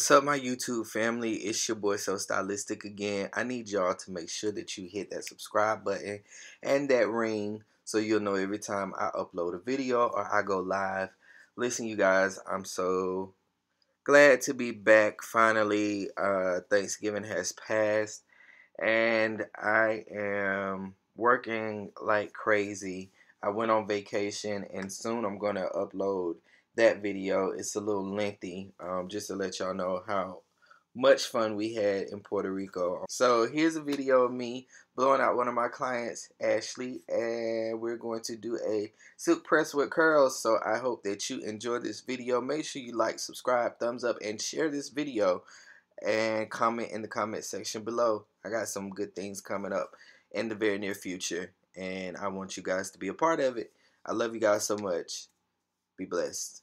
What's up, my YouTube family? It's your boy So Stylistic again. I need y'all to make sure that you hit that subscribe button and that ring so you'll know every time I upload a video or I go live. Listen, you guys, I'm so glad to be back finally. Uh, Thanksgiving has passed and I am working like crazy. I went on vacation and soon I'm going to upload that video. It's a little lengthy, um, just to let y'all know how much fun we had in Puerto Rico. So here's a video of me blowing out one of my clients, Ashley, and we're going to do a silk press with curls. So I hope that you enjoy this video. Make sure you like, subscribe, thumbs up, and share this video and comment in the comment section below. I got some good things coming up in the very near future, and I want you guys to be a part of it. I love you guys so much. Be blessed.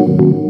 Thank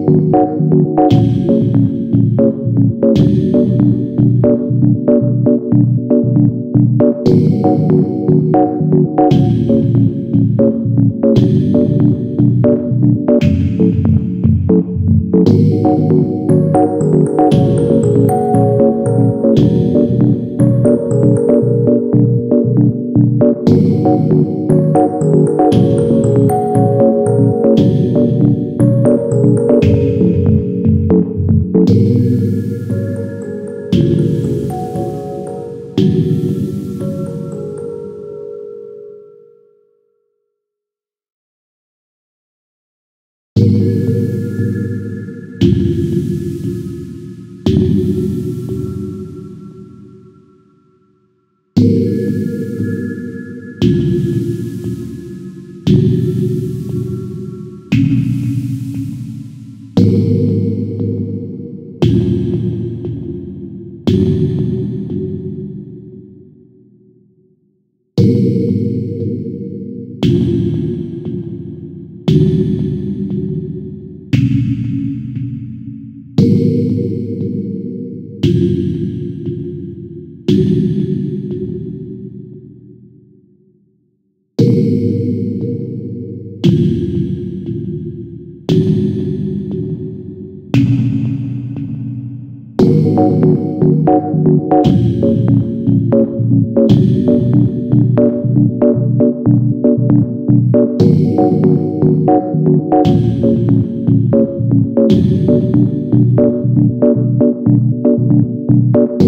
Thank Thank